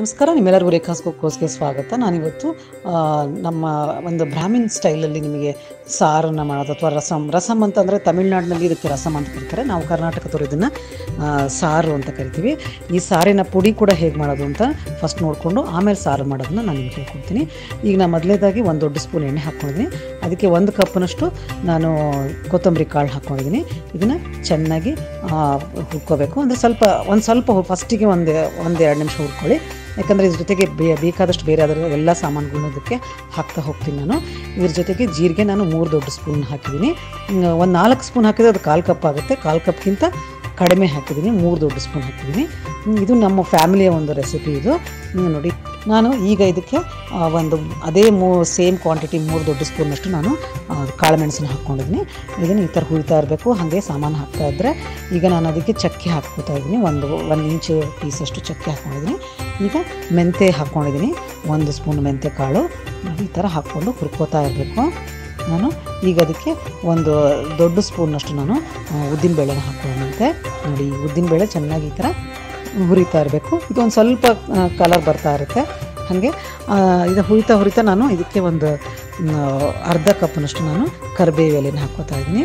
ನಮಸ್ಕಾರ, ನಿಮ್ಮೆಲ್ಲರಿಗೂ ರೇಖಾಸ್ ಕೋಸ್ಗೆ ಸ್ವಾಗತ. ನಾನಿವತ್ತು ನಮ್ಮ ಒಂದು ಬ್ರಾಹ್ಮಿನ್ ಸ್ಟೈಲಲ್ಲಿ ನಿಮಗೆ ಸಾರನ್ನು ಮಾಡೋದು ಅಥವಾ ರಸಮ್ ರಸಮ್ ಅಂತಂದರೆ ತಮಿಳ್ನಾಡಿನಲ್ಲಿ ಇದಕ್ಕೆ ರಸಮ್ ಅಂತ ಕರೀತಾರೆ. ನಾವು ಕರ್ನಾಟಕದವರು ಇದನ್ನು ಸಾರು ಅಂತ ಕರಿತೀವಿ. ಈ ಸಾರಿನ ಪುಡಿ ಕೂಡ ಹೇಗೆ ಮಾಡೋದು ಅಂತ ಫಸ್ಟ್ ನೋಡಿಕೊಂಡು ಆಮೇಲೆ ಸಾರು ಮಾಡೋದನ್ನ ನಾನು ನಿಮಗೆ ಹೇಳ್ಕೊಡ್ತೀನಿ. ಈಗ ನಾನು ಮೊದಲೇದಾಗಿ ಒಂದು ದೊಡ್ಡ ಸ್ಪೂನ್ ಎಣ್ಣೆ ಹಾಕ್ಕೊಂಡಿದ್ದೀನಿ ಅದಕ್ಕೆ ಒಂದು ಕಪ್ನಷ್ಟು ನಾನು ಕೊತ್ತಂಬರಿ ಕಾಳು ಹಾಕ್ಕೊಂಡಿದ್ದೀನಿ ಇದನ್ನು ಚೆನ್ನಾಗಿ ಹುರ್ಕೋಬೇಕು. ಅಂದರೆ ಸ್ವಲ್ಪ, ಒಂದು ಸ್ವಲ್ಪ ಫಸ್ಟಿಗೆ ಒಂದು ಒಂದು ಎರಡು ನಿಮಿಷ ಹುರ್ಕೊಳ್ಳಿ. ಯಾಕಂದರೆ ಇದ್ರ ಜೊತೆಗೆ ಬೇ ಬೇಕಾದಷ್ಟು ಬೇರೆ ಅದರ ಎಲ್ಲ ಸಾಮಾನುಗಳನ್ನ ಇದಕ್ಕೆ ಹಾಕ್ತಾ ಹೋಗ್ತೀನಿ ನಾನು. ಇದ್ರ ಜೊತೆಗೆ ಜೀರಿಗೆ ನಾನು ಮೂರು ದೊಡ್ಡ ಸ್ಪೂನ್ ಹಾಕಿದ್ದೀನಿ. ಒಂದು ನಾಲ್ಕು ಸ್ಪೂನ್ ಹಾಕಿದ್ರೆ ಅದು ಕಾಲು ಕಪ್ ಆಗುತ್ತೆ. ಕಾಲು ಕಪ್ಗಿಂತ ಕಡಿಮೆ ಹಾಕಿದ್ದೀನಿ, ಮೂರು ದೊಡ್ಡ ಸ್ಪೂನ್ ಹಾಕಿದ್ದೀನಿ. ಇದು ನಮ್ಮ ಫ್ಯಾಮಿಲಿಯ ಒಂದು ರೆಸಿಪಿ ಇದು. ನೋಡಿ, ನಾನು ಈಗ ಇದಕ್ಕೆ ಒಂದು ಅದೇ ಮೂ ಸೇಮ್ ಕ್ವಾಂಟಿಟಿ ಮೂರು ದೊಡ್ಡ ಸ್ಪೂನಷ್ಟು ನಾನು ಕಾಳು ಮೆಣಸನ್ನು ಹಾಕ್ಕೊಂಡಿದ್ದೀನಿ. ಇದನ್ನು ಈ ಥರ ಹುರಿತಾ ಇರಬೇಕು, ಹಾಗೆ ಸಾಮಾನು ಹಾಕ್ತಾ ಇದ್ದರೆ ಈಗ ನಾನು ಅದಕ್ಕೆ ಚಕ್ಕೆ ಹಾಕ್ಕೋತಾ ಇದ್ದೀನಿ, ಒಂದು ಒಂದು ಇಂಚು ಪೀಸಷ್ಟು ಚಕ್ಕೆ ಹಾಕ್ಕೊಂಡಿದ್ದೀನಿ. ಈಗ ಮೆಂತೆ ಹಾಕ್ಕೊಂಡಿದ್ದೀನಿ, ಒಂದು ಸ್ಪೂನ್ ಮೆಂತೆ ಕಾಳು. ಈ ಥರ ಹಾಕ್ಕೊಂಡು ಹುರ್ಕೋತಾ ಇರಬೇಕು. ನಾನು ಈಗ ಅದಕ್ಕೆ ಒಂದು ದೊಡ್ಡ ಸ್ಪೂನಷ್ಟು ನಾನು ಉದ್ದಿನಬೇಳೆನ ಹಾಕ್ಕೊಂಡಂತೆ ನೋಡಿ, ಈ ಉದ್ದಿನಬೇಳೆ ಚೆನ್ನಾಗಿ ಈ ಥರ ಹುರಿತಾ ಇರಬೇಕು. ಇದೊಂದು ಸ್ವಲ್ಪ ಕಲರ್ ಬರ್ತಾ ಇರುತ್ತೆ. ಹಾಗೆ ಇದು ಹುರಿತಾ ಹುರಿತಾ ನಾನು ಇದಕ್ಕೆ ಒಂದು ಅರ್ಧ ಕಪ್ನಷ್ಟು ನಾನು ಕರಿಬೇವು ಎಲೆನ ಹಾಕೋತಾ ಇದ್ದೀನಿ.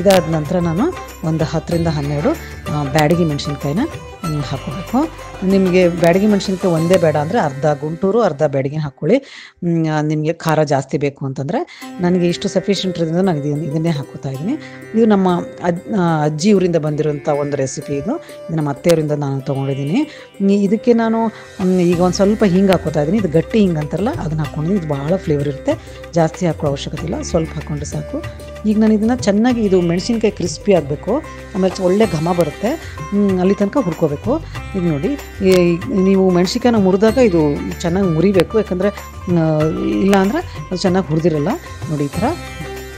ಇದಾದ ನಂತರ ನಾನು ಒಂದು ಹತ್ತರಿಂದ ಹನ್ನೆರಡು ಬ್ಯಾಡಗಿ ಮೆಣಸಿನ್ಕಾಯಿನ ಮ್, ಹಾಕ್ಕೋಬೇಕು ನಿಮಗೆ ಬ್ಯಾಡಗಿ ಮೆಣಸಿನ್ಕಾಯಿ ಒಂದೇ ಬೇಡ ಅಂದರೆ ಅರ್ಧ ಗುಂಟೂರು ಅರ್ಧ ಬ್ಯಾಡಗಿನ ಹಾಕ್ಕೊಳ್ಳಿ ನಿಮಗೆ ಖಾರ ಜಾಸ್ತಿ ಬೇಕು ಅಂತಂದರೆ ನನಗೆ ಇಷ್ಟು ಸಫಿಷಿಯೆಂಟ್ ಇರೋದ್ರಿಂದ ನಾನು ಇದನ್ನು ಇದನ್ನೇ ಹಾಕೋತಾ ಇದ್ದೀನಿ. ಇದು ನಮ್ಮ ಅಜ್ ಅಜ್ಜಿ ಊರಿಂದ ಬಂದಿರುವಂಥ ಒಂದು ರೆಸಿಪಿ ಇದು. ಇದು ನಮ್ಮ ಅತ್ತೆಯವರಿಂದ ನಾನು ತೊಗೊಂಡಿದ್ದೀನಿ. ಇದಕ್ಕೆ ನಾನು ಈಗ ಒಂದು ಸ್ವಲ್ಪ ಹಿಂಗೆ ಹಾಕೋತಾ ಇದ್ದೀನಿ. ಇದು ಗಟ್ಟಿ ಹಿಂಗೆ ಅಂತಾರಲ್ಲ ಅದನ್ನು ಹಾಕ್ಕೊಂಡಿದ್ದೀನಿ ಇದು ಭಾಳ ಫ್ಲೇವರ್ ಇರುತ್ತೆ. ಜಾಸ್ತಿ ಹಾಕೋ ಅವಶ್ಯಕತೆ ಇಲ್ಲ. ಸ್ವಲ್ಪ ಹಾಕ್ಕೊಂಡ್ರೆ ಸಾಕು. ಈಗ ನಾನು ಇದನ್ನು ಚೆನ್ನಾಗಿ ಇದು ಮೆಣಸಿನ್ಕಾಯಿ ಕ್ರಿಸ್ಪಿ ಆಗಬೇಕು. ಆಮೇಲೆ ಒಳ್ಳೆ ಘಮ ಬರುತ್ತೆ. ಅಲ್ಲಿ ತನಕ ಹುರ್ಕೋಬೇಕು. ಇದು ನೋಡಿ ನೀವು ಮೆಣಸಿನ್ಕಾಯಿನ ಮುರಿದಾಗ ಇದು ಚೆನ್ನಾಗಿ ಮುರಿಬೇಕು. ಯಾಕಂದರೆ ಇಲ್ಲಾಂದರೆ ಅದು ಚೆನ್ನಾಗಿ ಹುರಿದಿರಲ್ಲ. ನೋಡಿ, ಈ ಥರ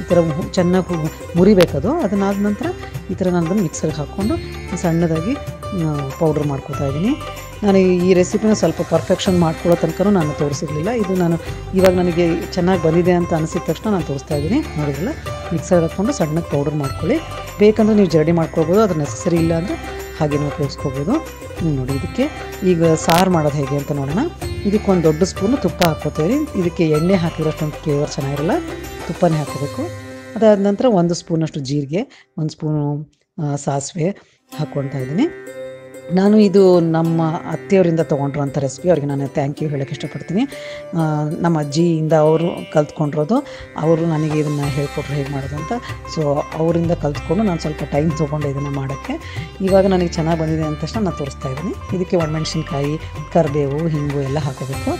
ಈ ಥರ ಚೆನ್ನಾಗಿ ಮುರಿಬೇಕದು ಅದನ್ನಾದ ನಂತರ ಈ ಥರ ನಾನು ಅದನ್ನು ಮಿಕ್ಸರ್ಗೆ ಹಾಕ್ಕೊಂಡು ಸಣ್ಣದಾಗಿ ಪೌಡ್ರ್ ಮಾಡ್ಕೊತಾ ಇದ್ದೀನಿ. ನಾನು ಈ- ಈ ರೆಸಿಪಿನ ಸ್ವಲ್ಪ ಪರ್ಫೆಕ್ಷನ್ ಮಾಡ್ಕೊಳ್ಳೋ ತನಕ ನಾನು ತೋರಿಸಿರಲಿಲ್ಲ. ಇದು ನಾನು ಇವಾಗ ನನಗೆ ಚೆನ್ನಾಗಿ ಬಂದಿದೆ ಅಂತ ಅನಿಸಿದ ತಕ್ಷಣ ನಾನು ತೋರಿಸ್ತಾ ಇದ್ದೀನಿ. ನೋಡಿದ್ರಲ್ಲ? ಮಿಕ್ಸರ್ ಹಾಕ್ಕೊಂಡು ಸಣ್ಣಗೆ ಪೌಡರ್ ಮಾಡ್ಕೊಳ್ಳಿ. ಬೇಕಂದ್ರೆ ನೀವು ಜರಡಿ ಮಾಡ್ಕೊಳ್ಬೋದು, ಅದು ನೆಸಸರಿ ಇಲ್ಲ ಅಂದರೆ ಹಾಗೇನೂ ಉಪಯೋಗಿಸ್ಕೋಬೋದು ನೋಡಿ ಇದಕ್ಕೆ ಈಗ ಸಾರು ಮಾಡೋದು ಹೇಗೆ ಅಂತ ನೋಡೋಣ. ಇದಕ್ಕೆ ಒಂದು ದೊಡ್ಡ ಸ್ಪೂನು ತುಪ್ಪ ಹಾಕ್ಕೋತೀವಿ. ಇದಕ್ಕೆ ಎಣ್ಣೆ ಹಾಕಿದ್ರಷ್ಟೊಂದು ಫ್ಲೇವರ್ ಚೆನ್ನಾಗಿರಲ್ಲ. ತುಪ್ಪನೇ ಹಾಕೋಬೇಕು ಅದಾದ ನಂತರ ಒಂದು ಸ್ಪೂನಷ್ಟು ಜೀರಿಗೆ, ಒಂದು ಸ್ಪೂನು ಸಾಸಿವೆ ಹಾಕ್ಕೊಳ್ತಾ ಇದ್ದೀನಿ. ನಾನು ಇದು ನಮ್ಮ ಅತ್ತೆಯವರಿಂದ ತೊಗೊಂಡಿರೋಂಥ ರೆಸಿಪಿ ಅವ್ರಿಗೆ ನಾನು ಥ್ಯಾಂಕ್ ಯು ಹೇಳೋಕ್ಕೆ ಇಷ್ಟಪಡ್ತೀನಿ. ನಮ್ಮ ಅಜ್ಜಿಯಿಂದ ಅವರು ಕಲ್ತ್ಕೊಂಡಿರೋದು, ಅವರು ನನಗೆ ಇದನ್ನು ಹೇಳ್ಕೊಟ್ರು ಹೇಗೆ ಮಾಡೋದು ಅಂತ. ಸೊ ಅವರಿಂದ ಕಲ್ತ್ಕೊಂಡು ನಾನು ಸ್ವಲ್ಪ ಟೈಮ್ ತೊಗೊಂಡೆ ಇದನ್ನು ಮಾಡೋಕ್ಕೆ. ಇವಾಗ ನನಗೆ ಚೆನ್ನಾಗಿ ಬಂದಿದೆ ಅಂದ ತಕ್ಷಣ ನಾನು ತೋರಿಸ್ತಾ ಇದ್ದೀನಿ. ಇದಕ್ಕೆ ಒಣಮೆಣ್ಸಿನ್ಕಾಯಿ, ಕರಿಬೇವು, ಹಿಂಗು ಎಲ್ಲ ಹಾಕೋಬೇಕು.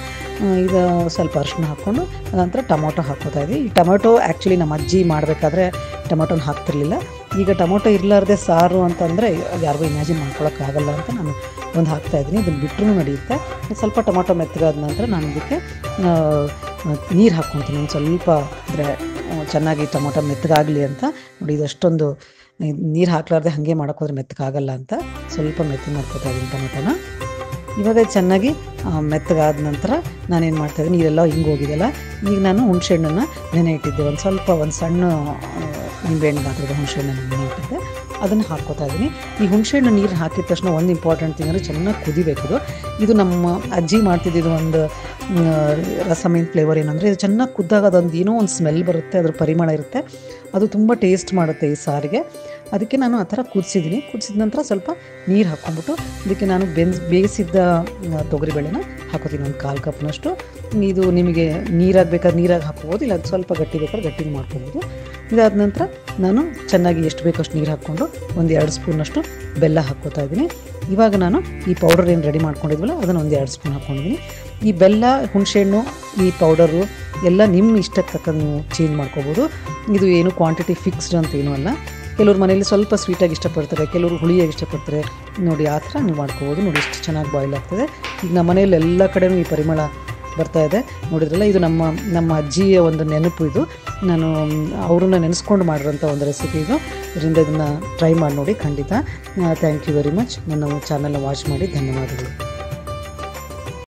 ಇದು ಸ್ವಲ್ಪ ಅರಿಶಿನ ಹಾಕ್ಕೊಂಡು ನಂತರ ಟೊಮೊಟೊ ಹಾಕೋತಾ ಇದ್ವಿ ಈ ಟೊಮೊಟೊ ಆ್ಯಕ್ಚುಲಿ ನಮ್ಮ ಅಜ್ಜಿ ಮಾಡಬೇಕಾದ್ರೆ ಟೊಮೊಟೊನ ಹಾಕ್ತಿರ್ಲಿಲ್ಲ. ಈಗ ಟೊಮೊಟೊ ಇರಲಾರ್ದೆ ಸಾರು ಅಂತಂದರೆ ಯಾರಿಗೂ ಇಮ್ಯಾಜಿನ್ ಮಾಡ್ಕೊಳಕ್ಕಾಗಲ್ಲ ಅಂತ ನಾನು ಒಂದು ಹಾಕ್ತಾ ಇದ್ದೀನಿ. ಇದನ್ನು ಬಿಟ್ಟರೂ ನಡೆಯುತ್ತೆ. ಸ್ವಲ್ಪ ಟೊಮೊಟೊ ಮೆತ್ತಗಾದ ನಂತರ ನಾನು ಇದಕ್ಕೆ ನೀರು ಹಾಕ್ಕೊತೀನಿ ಒಂದು ಸ್ವಲ್ಪ ಅಂದರೆ ಚೆನ್ನಾಗಿ ಟೊಮೊಟೊ ಮೆತ್ತಗಾಗಲಿ ಅಂತ. ನೋಡಿ, ಇದಷ್ಟೊಂದು ನೀರು ಹಾಕ್ಲಾರ್ದೆ ಹಾಗೆ ಮಾಡೋಕ್ಕೋದ್ರೆ ಮೆತ್ತಗಾಗಲ್ಲ ಅಂತ. ಸ್ವಲ್ಪ ಮೆತ್ತಗೆ ಮಾಡ್ಕೊತಾ ಇದ್ದೀನಿ ಟೊಮೊಟೊನ. ಇವಾಗ ಚೆನ್ನಾಗಿ ಮೆತ್ತಗಾದ ನಂತರ ನಾನೇನು ಮಾಡ್ತಾಯಿದ್ದೀನಿ ನೀರೆಲ್ಲ ಹಿಂಗೆ ಹೋಗಿದೆಯಲ್ಲ ಈಗ ನಾನು ಹುಣಸೆಹಣ್ಣನ್ನು ನೆನೆ ಇಟ್ಟಿದ್ದೆ. ಒಂದು ಸ್ವಲ್ಪ, ಒಂದು ಸಣ್ಣ ನಿಂಬೆಹಣ್ಣು ಹುಣಸೆಹಣ್ಣನ್ನು ನೆನೆ ಇಟ್ಟಿದ್ದೆ ಅದನ್ನು ಹಾಕ್ಕೋತಾ ಇದ್ದೀನಿ. ಈ ಹುಣಸೆಹಣ್ಣು ನೀರು ಹಾಕಿದ ತಕ್ಷಣ ಒಂದು ಇಂಪಾರ್ಟೆಂಟ್ ಥಿಂಗ್ ಅಂದರೆ ಚೆನ್ನಾಗಿ ಕುದಿಬೇಕು ಇದು ಇದು ನಮ್ಮ ಅಜ್ಜಿ ಮಾಡ್ತಿದ್ದಿದ್ದು ಒಂದು ರಸಮಿನ ಫ್ಲೇವರ್ ಏನಂದರೆ ಇದು ಚೆನ್ನಾಗಿ ಕುದ್ದಾಗ ಅದೊಂದು ಏನೋ ಒಂದು ಸ್ಮೆಲ್ ಬರುತ್ತೆ, ಅದ್ರ ಪರಿಮಳ ಇರುತ್ತೆ. ಅದು ತುಂಬ ಟೇಸ್ಟ್ ಮಾಡುತ್ತೆ ಈ ಸಾರಿಗೆ. ಅದಕ್ಕೆ ನಾನು ಆ ಥರ ಕುದಿಸಿದ್ದೀನಿ. ಕುದಿಸಿದ ನಂತರ ಸ್ವಲ್ಪ ನೀರು ಹಾಕ್ಕೊಂಡ್ಬಿಟ್ಟು ಇದಕ್ಕೆ ನಾನು ಬೆನ್ಸ್ ಬೇಯಿಸಿದ್ದ ತೊಗರಿಬೇಳೆನ ಹಾಕೋತೀನಿ. ಒಂದು ಕಾಲು ಕಪ್ನಷ್ಟು. ಇದು ನಿಮಗೆ ನೀರಾಗಬೇಕಾದ್ರೆ ನೀರಾಗಿ ಹಾಕ್ಬೋದು, ಇಲ್ಲ ಅದು ಸ್ವಲ್ಪ ಗಟ್ಟಿ ಬೇಕಾದ್ರೆ ಗಟ್ಟಿಗೆ ಮಾಡ್ಕೊಬೋದು. ಇದಾದ ನಂತರ ನಾನು ಚೆನ್ನಾಗಿ ಎಷ್ಟು ಬೇಕಷ್ಟು ನೀರು ಹಾಕ್ಕೊಂಡು ಒಂದು ಎರಡು ಸ್ಪೂನಷ್ಟು ಬೆಲ್ಲ ಹಾಕ್ಕೋತಾ ಇದ್ದೀನಿ. ಇವಾಗ ನಾನು ಈ ಪೌಡರ್ ಏನು ರೆಡಿ ಮಾಡ್ಕೊಂಡಿದ್ವಲ್ಲ, ಅದನ್ನು ಒಂದು ಎರಡು ಸ್ಪೂನ್ ಹಾಕ್ಕೊಂಡಿದ್ದೀನಿ. ಈ ಬೆಲ್ಲ, ಹುಣಸೆಹಣ್ಣು, ಈ ಪೌಡರು ಎಲ್ಲ ನಿಮ್ಮ ಇಷ್ಟಕ್ಕೆ ತಕ್ಕಂಗೆ ನೀವು ಚೇಂಜ್ ಮಾಡ್ಕೋಬೋದು. ಇದು ಏನು ಕ್ವಾಂಟಿಟಿ ಫಿಕ್ಸ್ಡ್ ಅಂತ ಏನೂ ಅಲ್ಲ. ಕೆಲವ್ರ ಮನೇಲಿ ಸ್ವಲ್ಪ ಸ್ವೀಟಾಗಿ ಇಷ್ಟಪಡ್ತಾರೆ, ಕೆಲವರು ಹುಳಿಯಾಗಿ ಇಷ್ಟಪಡ್ತಾರೆ. ನೋಡಿ, ಆ ಥರ ನೀವು ಮಾಡ್ಕೋಬೋದು. ನೋಡಿ, ಎಷ್ಟು ಚೆನ್ನಾಗಿ ಬಾಯ್ಲ್ ಆಗ್ತದೆ. ಈಗ ನಮ್ಮ ಮನೆಯಲ್ಲಿ ಎಲ್ಲ ಕಡೆಯೂ ಈ ಪರಿಮಳ ಬರ್ತಾ ಇದೆ. ನೋಡಿದ್ರಲ್ಲ, ಇದು ನಮ್ಮ ನಮ್ಮ ಅಜ್ಜಿಯ ಒಂದು ನೆನಪು ಇದು. ನಾನು ಅವ್ರನ್ನ ನೆನೆಸ್ಕೊಂಡು ಮಾಡಿರೋಂಥ ಒಂದು ರೆಸಿಪಿ ಇದು. ಇದರಿಂದ ಇದನ್ನು ಟ್ರೈ ಮಾಡಿ ನೋಡಿ, ಖಂಡಿತ. ಥ್ಯಾಂಕ್ ಯು ವೆರಿ ಮಚ್ ನನ್ನ ಚಾನಲ್ನ ವಾಚ್ ಮಾಡಿ, ಧನ್ಯವಾದಗಳು.